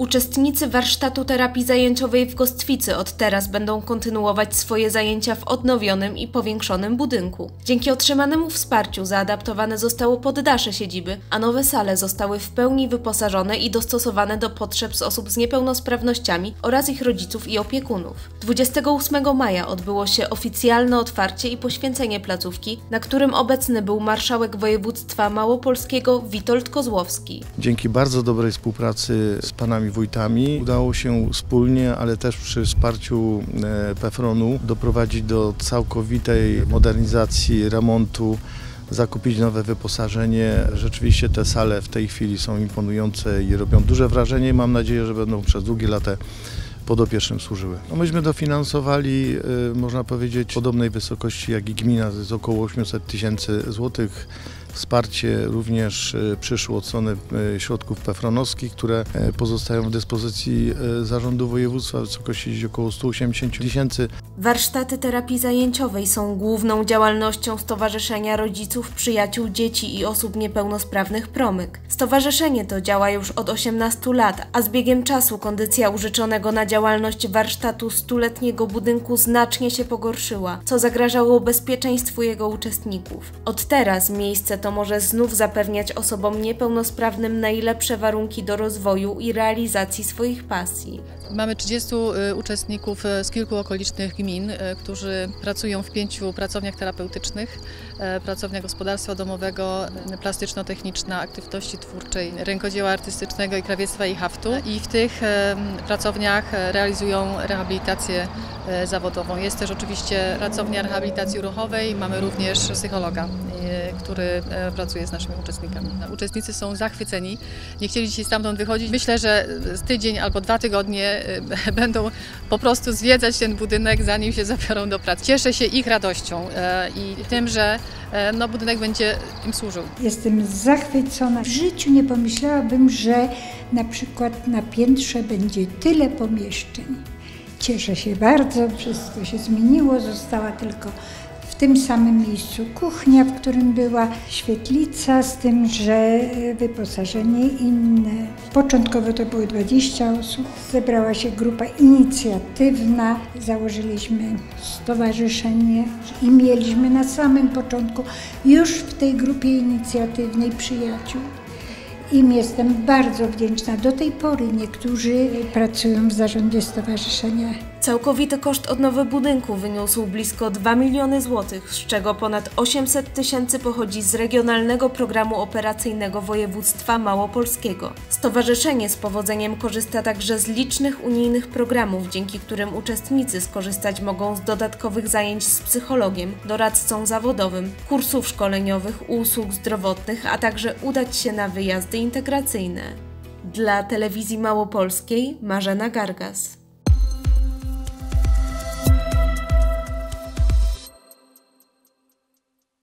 Uczestnicy warsztatu terapii zajęciowej w Gostwicy od teraz będą kontynuować swoje zajęcia w odnowionym i powiększonym budynku. Dzięki otrzymanemu wsparciu zaadaptowane zostało poddasze siedziby, a nowe sale zostały w pełni wyposażone i dostosowane do potrzeb z osób z niepełnosprawnościami oraz ich rodziców i opiekunów. 28 maja odbyło się oficjalne otwarcie i poświęcenie placówki, na którym obecny był marszałek województwa małopolskiego Witold Kozłowski. Dzięki bardzo dobrej współpracy z panami wójtami udało się wspólnie, ale też przy wsparciu e, PFRON-u doprowadzić do całkowitej modernizacji, remontu, zakupić nowe wyposażenie. Rzeczywiście te sale w tej chwili są imponujące i robią duże wrażenie. Mam nadzieję, że będą przez długie lata podopiecznym służyły. No myśmy dofinansowali, y, można powiedzieć, podobnej wysokości jak i gmina, jest około 800 tysięcy złotych. Wsparcie również y, przyszło od strony y, środków pefronowskich, które y, pozostają w dyspozycji zarządu województwa w wysokości około 180 tysięcy. Warsztaty terapii zajęciowej są główną działalnością Stowarzyszenia Rodziców, Przyjaciół Dzieci i Osób Niepełnosprawnych Promyk. Stowarzyszenie to działa już od 18 lat, a z biegiem czasu kondycja użyczonego na działalność warsztatu stuletniego budynku znacznie się pogorszyła, co zagrażało bezpieczeństwu jego uczestników. Od teraz miejsce to może znów zapewniać osobom niepełnosprawnym najlepsze warunki do rozwoju i realizacji swoich pasji. Mamy 30 y, uczestników y, z kilku okolicznych gmin, y, którzy pracują w pięciu pracowniach terapeutycznych, pracownia gospodarstwa domowego, plastyczno-techniczna, aktywności twórczej, rękodzieła artystycznego i krawiectwa i haftu. I w tych pracowniach realizują rehabilitację zawodową. Jest też oczywiście pracownia rehabilitacji ruchowej, mamy również psychologa, który pracuje z naszymi uczestnikami. Uczestnicy są zachwyceni, nie chcieli dzisiaj stamtąd wychodzić. Myślę, że z tydzień albo dwa tygodnie e, będą po prostu zwiedzać ten budynek, zanim się zabiorą do pracy. Cieszę się ich radością e, i tym, że e, no, budynek będzie im służył. Jestem zachwycona. W życiu nie pomyślałabym, że na przykład na piętrze będzie tyle pomieszczeń. Cieszę się bardzo, wszystko się zmieniło, została tylko tym samym miejscu kuchnia, w którym była świetlica, z tym, że e, wyposażenie inne. Początkowo to było 20 osób. Zebrała się grupa inicjatywna, założyliśmy stowarzyszenie i mieliśmy na samym początku już w tej grupie inicjatywnej przyjaciół. Im jestem bardzo wdzięczna. Do tej pory niektórzy pracują w zarządzie stowarzyszenia. Całkowity koszt odnowy budynku wyniósł blisko 2 miliony złotych, z czego ponad 800 tysięcy pochodzi z Regionalnego Programu Operacyjnego Województwa Małopolskiego. Stowarzyszenie z powodzeniem korzysta także z licznych unijnych programów, dzięki którym uczestnicy skorzystać mogą z dodatkowych zajęć z psychologiem, doradcą zawodowym, kursów szkoleniowych, usług zdrowotnych, a także udać się na wyjazdy integracyjne. Dla telewizji małopolskiej Marzena Gargas.